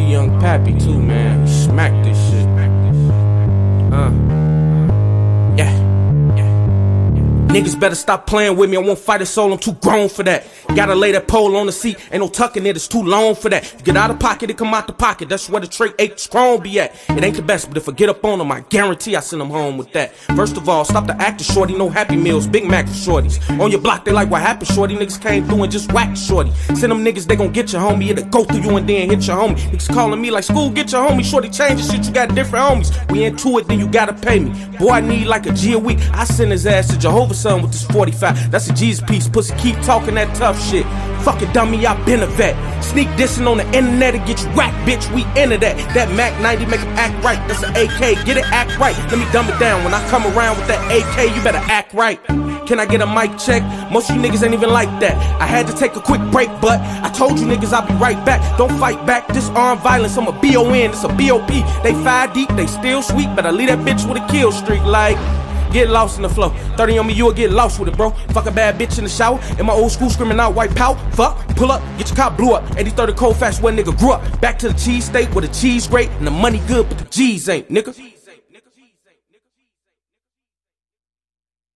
Young Pappy too, man. Smack this shit. Niggas better stop playing with me. I won't fight a soul. I'm too grown for that. Gotta lay that pole on the seat. Ain't no tucking it. It's too long for that. You get out of pocket, it come out the pocket. That's where the trait eight strong be at. It ain't the best, but if I get up on them, I guarantee I send them home with that. First of all, stop the acting shorty. No happy meals. Big Mac for shorties. On your block, they like what happened, shorty. Niggas came through and just whacked shorty. Send them niggas, they gon' get your homie. It'll go through you and then hit your homie. Niggas calling me like school, get your homie. Shorty change the shit. You got different homies. We into it, then you gotta pay me. Boy, I need like a G a week. I send his ass to Jehovah's son with this 45. That's a Jesus piece. Pussy keep talking that tough shit. Fuck it, dummy, I been a vet. Sneak dissing on the internet and get you whacked, bitch. We into that. That Mac 90 make him act right. That's an AK. Get it, act right. Let me dumb it down. When I come around with that AK, you better act right. Can I get a mic check? Most of you niggas ain't even like that. I had to take a quick break, but I told you niggas I'll be right back. Don't fight back. This armed violence, I'm a BON. It's a BOP. They five deep, they still sweet, but I leave that bitch with a kill streak like. Get lost in the flow. 30 on me, you'll get lost with it, bro. Fuck a bad bitch in the shower. In my old school screaming out white pout. Fuck, pull up, get your cop blew up. 80 30 cold fast where nigga grew up. Back to the cheese state with a cheese great and the money good, but the G's ain't, nigga.